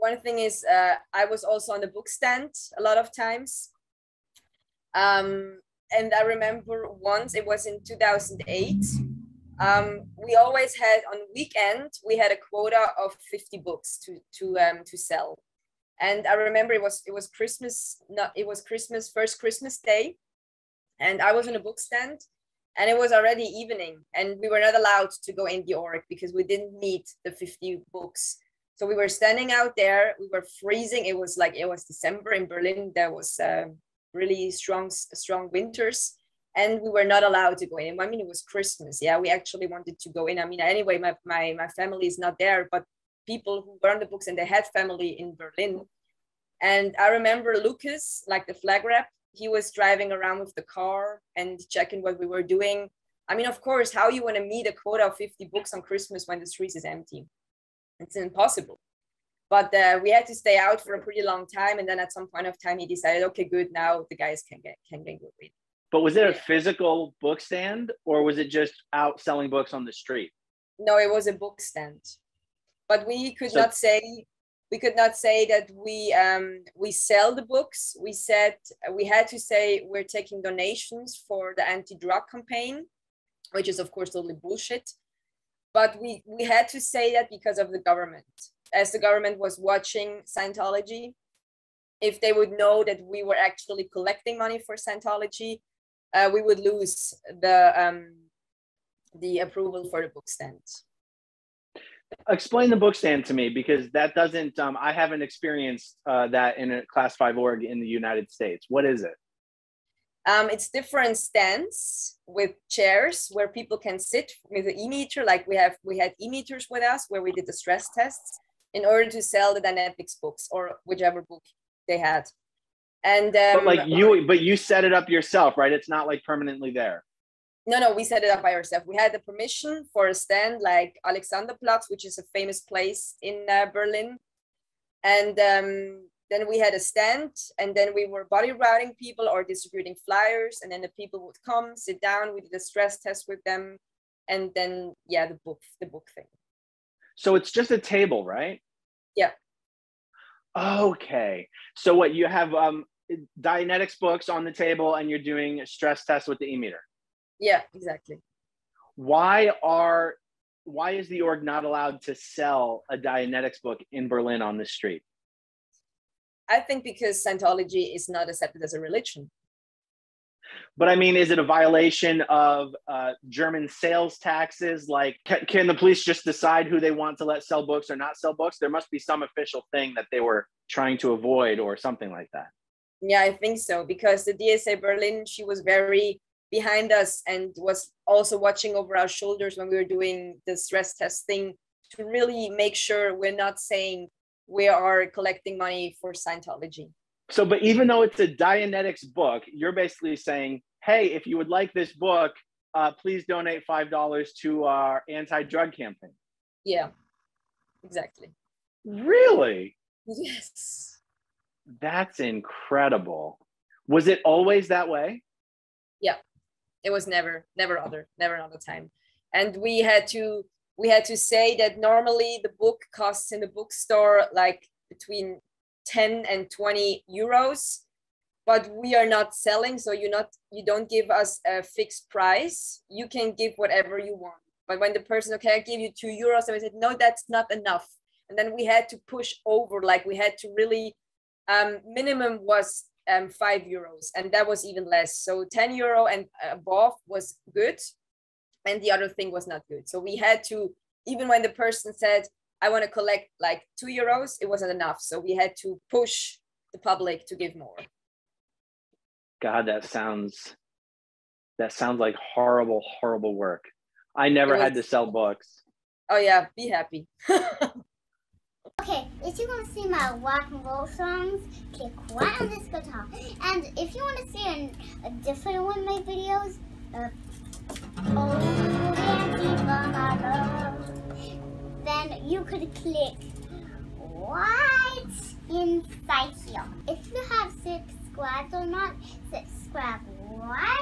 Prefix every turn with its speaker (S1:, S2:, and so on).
S1: one thing is uh, I was also on the book stand a lot of times. Um, and I remember once it was in 2008. Um, we always had on weekend we had a quota of 50 books to to um, to sell, and I remember it was it was Christmas not it was Christmas first Christmas day, and I was on a book stand, and it was already evening, and we were not allowed to go in the org because we didn't meet the 50 books. So we were standing out there. We were freezing. It was like it was December in Berlin. There was uh, really strong strong winters and we were not allowed to go in i mean it was christmas yeah we actually wanted to go in i mean anyway my my, my family is not there but people who were on the books and they had family in berlin and i remember lucas like the flag rep he was driving around with the car and checking what we were doing i mean of course how you want to meet a quota of 50 books on christmas when the streets is empty it's impossible. But uh, we had to stay out for a pretty long time and then at some point of time he decided okay good now the guys can get can get good
S2: but was it a physical book stand or was it just out selling books on the street?
S1: No it was a book stand. But we could so, not say we could not say that we um, we sell the books. We said we had to say we're taking donations for the anti-drug campaign which is of course totally bullshit but we we had to say that because of the government as the government was watching Scientology, if they would know that we were actually collecting money for Scientology, uh, we would lose the um, the approval for the book stand.
S2: Explain the book stand to me because that doesn't. Um, I haven't experienced uh, that in a class five org in the United States. What is it?
S1: Um, it's different stands with chairs where people can sit with the e-meter. Like we have, we had e-meters with us where we did the stress tests in order to sell the Dianetics books or whichever book they had. And um,
S2: but like you, but you set it up yourself, right? It's not like permanently there.
S1: No, no, we set it up by ourselves. We had the permission for a stand like Alexanderplatz, which is a famous place in uh, Berlin, and um, then we had a stand, and then we were body routing people or distributing flyers, and then the people would come, sit down, we did a stress test with them, and then yeah, the book, the book thing.
S2: So it's just a table, right?
S1: Yeah.
S2: Okay. So what you have um Dianetics books on the table and you're doing a stress test with the e-meter.
S1: Yeah, exactly.
S2: Why are why is the org not allowed to sell a Dianetics book in Berlin on the street?
S1: I think because Scientology is not accepted as a religion.
S2: But I mean, is it a violation of uh, German sales taxes? Like, can, can the police just decide who they want to let sell books or not sell books? There must be some official thing that they were trying to avoid or something like that.
S1: Yeah, I think so because the DSA Berlin, she was very behind us and was also watching over our shoulders when we were doing the stress testing to really make sure we're not saying we are collecting money for Scientology.
S2: So, but even though it's a Dianetics book, you're basically saying, hey, if you would like this book, uh, please donate $5 to our anti drug campaign.
S1: Yeah, exactly.
S2: Really?
S1: Yes.
S2: That's incredible. Was it always that way?
S1: Yeah, it was never, never other, never another time. And we had to, we had to say that normally the book costs in the bookstore like between 10 and 20 euros but we are not selling so you not you don't give us a fixed price. You can give whatever you want. But when the person okay i give you two euros and we said no that's not enough. And then we had to push over like we had to really um, minimum was um, five euros and that was even less. So 10 euro and above was good and the other thing was not good so we had to even when the person said I want to collect like two euros, it wasn't enough. So we had to push the public to give more.
S2: God, that sounds that sounds like horrible, horrible work. I never was, had to sell books.
S1: Oh yeah, be happy.
S3: okay, if you want to see my rock and roll songs, click right on this guitar. And if you want to see an, a different one of my videos, uh, then you could click right inside here. If you have subscribed or not, subscribe right.